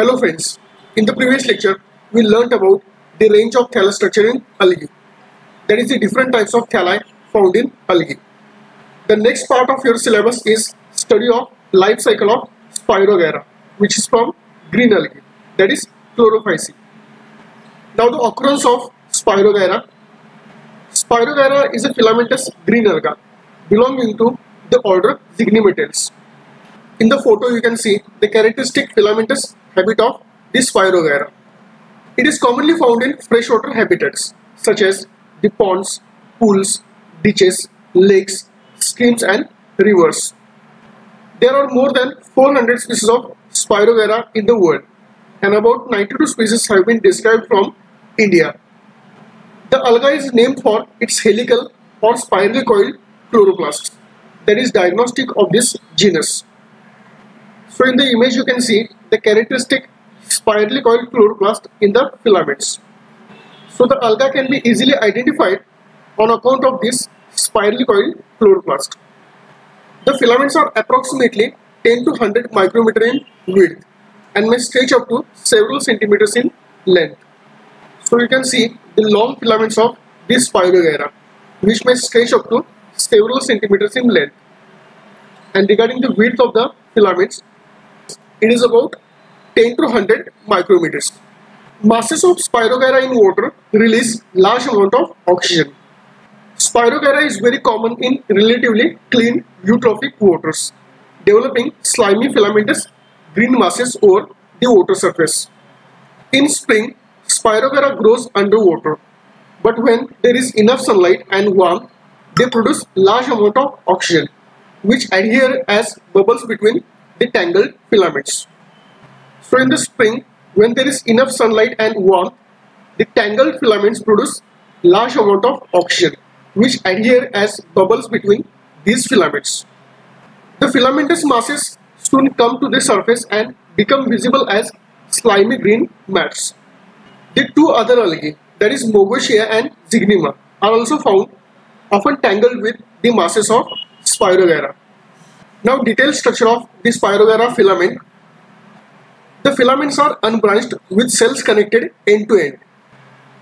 Hello friends, in the previous lecture we learnt about the range of thalli structure in algae. That is the different types of thalli found in algae. The next part of your syllabus is study of life cycle of Spirogyra which is from green algae that is chlorophyceae. Now the occurrence of Spirogyra. Spirogyra is a filamentous green alga belonging to the order Zygnematales. In the photo you can see the characteristic filamentous habit of this Spirogyra. It is commonly found in freshwater habitats such as the ponds, pools, ditches, lakes, streams and rivers. There are more than 400 species of Spirogyra in the world and about 92 species have been described from India. The alga is named for its helical or spirally coiled chloroplasts that is diagnostic of this genus. So in the image you can see the characteristic spirally coiled chloroplast in the filaments. So the alga can be easily identified on account of this spirally coiled chloroplast. The filaments are approximately 10 to 100 micrometer in width and may stretch up to several centimeters in length. So you can see the long filaments of this Spirogyra which may stretch up to several centimeters in length. And regarding the width of the filaments, it is about 10 to 100 micrometers. Masses of Spirogyra in water release large amount of oxygen. Spirogyra is very common in relatively clean eutrophic waters, developing slimy filamentous green masses over the water surface. In spring, Spirogyra grows underwater, but when there is enough sunlight and warmth, they produce large amount of oxygen, which adhere as bubbles between the tangled filaments. So in the spring, when there is enough sunlight and warmth, the tangled filaments produce large amount of oxygen, which adhere as bubbles between these filaments. The filamentous masses soon come to the surface and become visible as slimy green mats. The two other algae, that is Mougeotia and Zygnema, are also found often tangled with the masses of Spirogyra. Now detailed structure of the Spirogyra filament. The filaments are unbranched with cells connected end to end.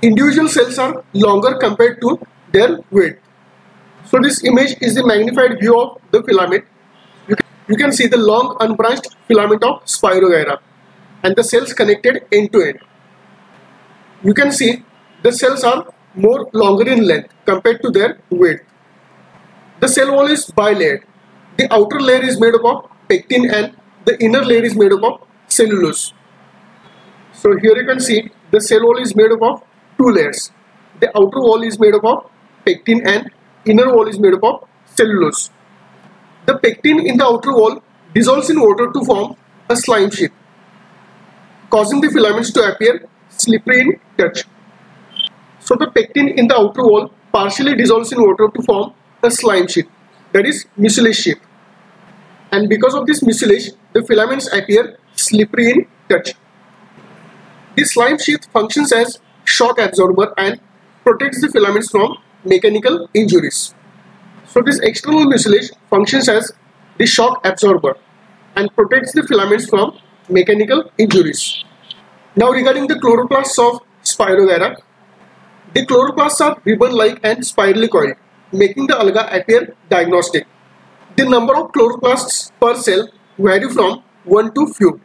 Individual cells are longer compared to their width. So this image is the magnified view of the filament. You can, you can see the long unbranched filament of Spirogyra and the cells connected end to end. You can see the cells are more longer in length compared to their width. The cell wall is bilayered. The outer layer is made up of pectin and the inner layer is made up of cellulose. So here you can see the cell wall is made up of two layers. The outer wall is made up of pectin and inner wall is made up of cellulose. The pectin in the outer wall dissolves in water to form a slime sheet, causing the filaments to appear slippery in touch. So the pectin in the outer wall partially dissolves in water to form a slime sheet that is mucilage shape. And because of this mucilage, the filaments appear slippery in touch. This slime sheath functions as shock absorber and protects the filaments from mechanical injuries. So this external mucilage functions as the shock absorber and protects the filaments from mechanical injuries. Now regarding the chloroplasts of Spirogyra, the chloroplasts are ribbon-like and spirally coiled, making the alga appear diagnostic. The number of chloroplasts per cell vary from 1 to few.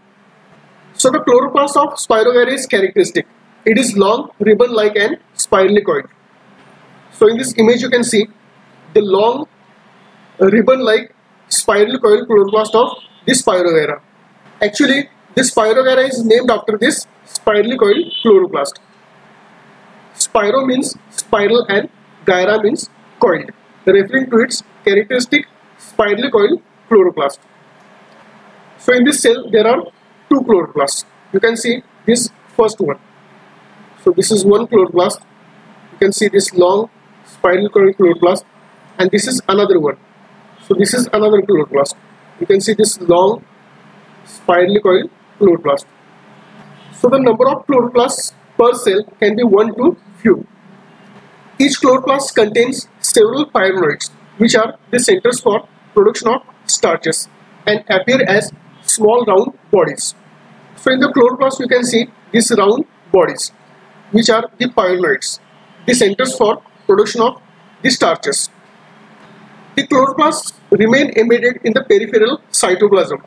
So the chloroplast of Spirogyra is characteristic. It is long, ribbon-like and spirally coiled. So in this image you can see the long ribbon-like spirally coiled chloroplast of this Spirogyra. Actually, this Spirogyra is named after this spirally coiled chloroplast. Spiro means spiral and gyra means coiled, referring to its characteristic spirally coiled chloroplast. So in this cell there are two chloroplasts. You can see this first one. So this is one chloroplast. You can see this long spiral coiled chloroplast and this is another one. So this is another chloroplast. You can see this long spirally coiled chloroplast. So the number of chloroplasts per cell can be 1 to few. Each chloroplast contains several pyrenoids which are the centers for production of starches and appear as small round bodies. So in the chloroplast you can see these round bodies which are the pyrenoids, the centers for production of the starches. The chloroplasts remain embedded in the peripheral cytoplasm.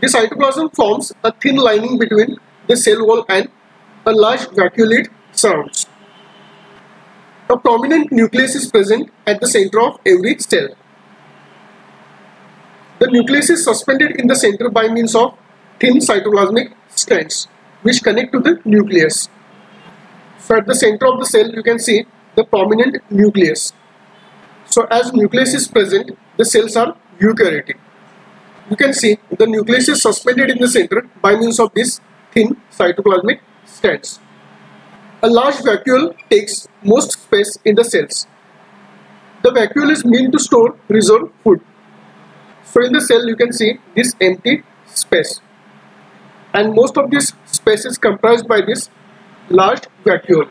The cytoplasm forms a thin lining between the cell wall and a large vacuolate surrounds. A prominent nucleus is present at the center of every cell. The nucleus is suspended in the center by means of thin cytoplasmic strands which connect to the nucleus. So at the center of the cell you can see the prominent nucleus. So as nucleus is present, the cells are eukaryotic. You can see the nucleus is suspended in the center by means of this thin cytoplasmic strands. A large vacuole takes most space in the cells. The vacuole is meant to store reserve food. So in the cell you can see this empty space and most of this space is comprised by this large vacuole.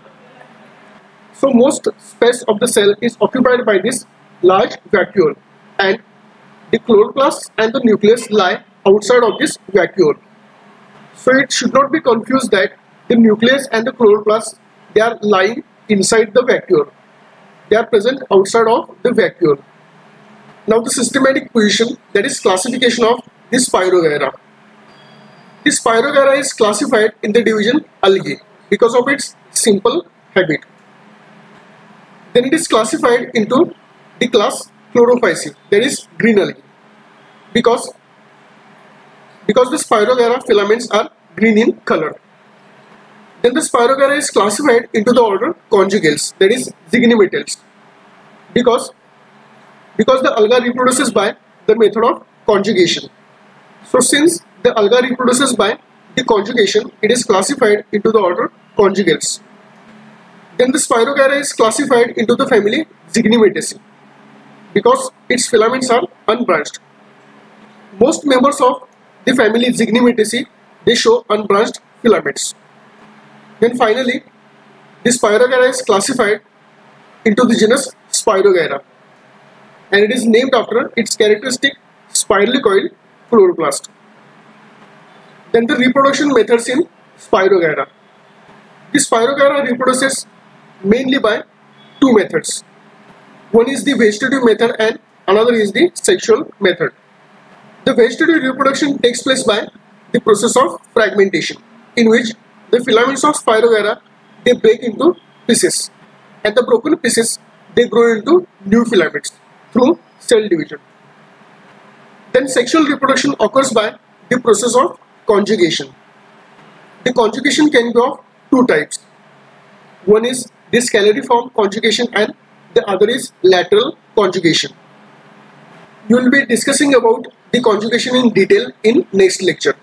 So most space of the cell is occupied by this large vacuole and the chloroplast and the nucleus lie outside of this vacuole. So it should not be confused that the nucleus and the chloroplast they are lying inside the vacuole. They are present outside of the vacuole. Now the systematic position that is classification of this Spirogyra. This Spirogyra is classified in the division algae because of its simple habit. Then it is classified into the class chlorophyceae, that is green algae, because because the Spirogyra filaments are green in color. Then the Spirogyra is classified into the order conjugales, that is zygnematales, because because the alga reproduces by the method of conjugation. So since the alga reproduces by the conjugation, it is classified into the order conjugales. Then the Spirogyra is classified into the family Zygnemataceae because its filaments are unbranched. Most members of the family Zygnemataceae they show unbranched filaments. Then finally, the Spirogyra is classified into the genus Spirogyra and it is named after its characteristic spirally coiled chloroplast. Then the reproduction methods in Spirogyra. The Spirogyra reproduces mainly by two methods. One is the vegetative method and another is the sexual method. The vegetative reproduction takes place by the process of fragmentation in which the filaments of Spirogyra they break into pieces and the broken pieces they grow into new filaments through cell division. Then sexual reproduction occurs by the process of conjugation. The conjugation can be of two types. One is this scalariform conjugation and the other is lateral conjugation. You will be discussing about the conjugation in detail in next lecture.